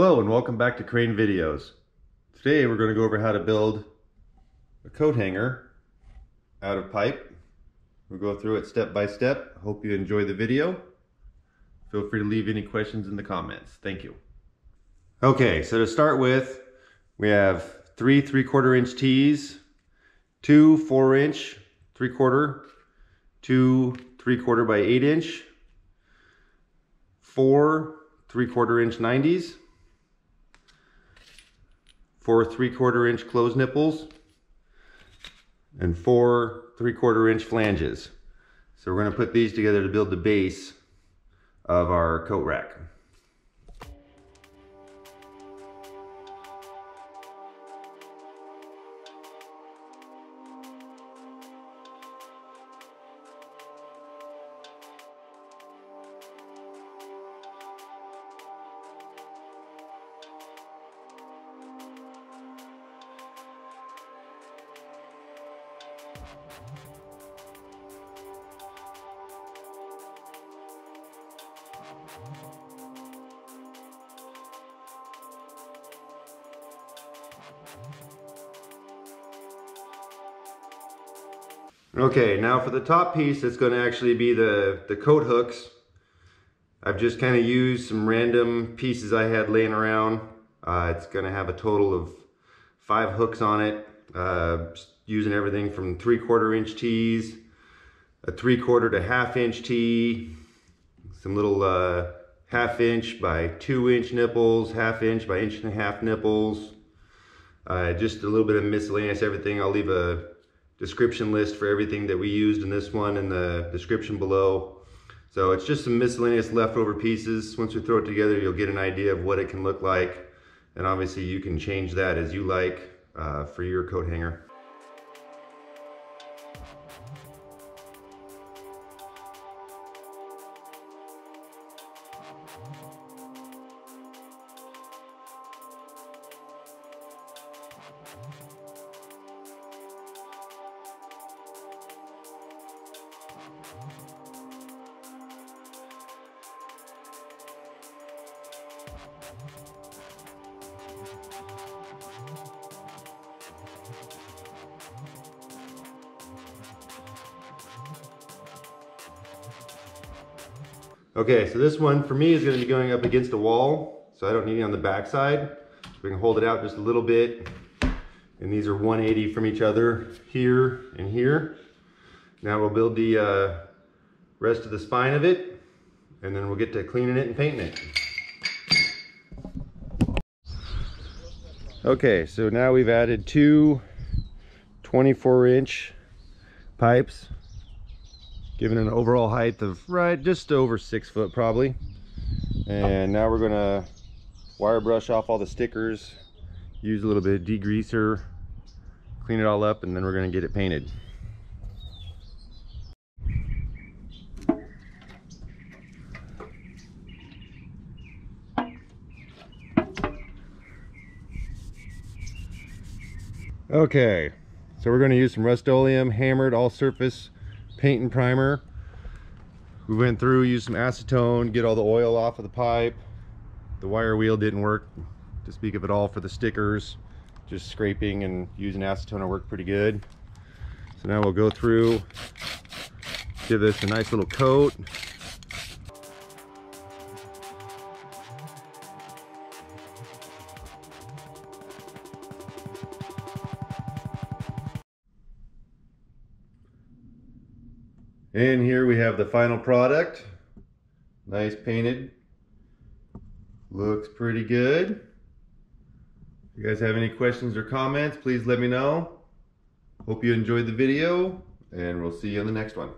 Hello and welcome back to Crane Videos. Today we're going to go over how to build a coat hanger out of pipe. We'll go through it step by step. Hope you enjoy the video. Feel free to leave any questions in the comments. Thank you. Okay, so to start with, we have three three-quarter inch tees, two four inch three-quarter, two three-quarter by eight inch, four three-quarter inch 90s, four three-quarter inch closed nipples, and four three-quarter inch flanges. So we're going to put these together to build the base of our coat rack. Okay, now for the top piece, it's going to actually be the, the coat hooks. I've just kind of used some random pieces I had laying around. Uh, it's going to have a total of five hooks on it, uh, using everything from three quarter inch tees, a three quarter to half inch tee, some little uh, half inch by two inch nipples, half inch by inch and a half nipples, uh, just a little bit of miscellaneous everything. I'll leave a description list for everything that we used in this one in the description below. So it's just some miscellaneous leftover pieces. Once we throw it together, you'll get an idea of what it can look like. And obviously you can change that as you like uh, for your coat hanger. Okay, so this one for me is going to be going up against a wall, so I don't need it on the back side. We can hold it out just a little bit, and these are 180 from each other here and here. Now we'll build the uh, rest of the spine of it, and then we'll get to cleaning it and painting it. Okay, so now we've added two 24 inch pipes giving an overall height of right. just over six foot probably. And now we're gonna wire brush off all the stickers use a little bit of degreaser clean it all up and then we're gonna get it painted. Okay so we're going to use some rust-oleum hammered all surface paint and primer. We went through, used some acetone, get all the oil off of the pipe. The wire wheel didn't work to speak of it all for the stickers. Just scraping and using acetone worked pretty good. So now we'll go through, give this a nice little coat. And here we have the final product. Nice painted. Looks pretty good. If you guys have any questions or comments, please let me know. Hope you enjoyed the video, and we'll see you on the next one.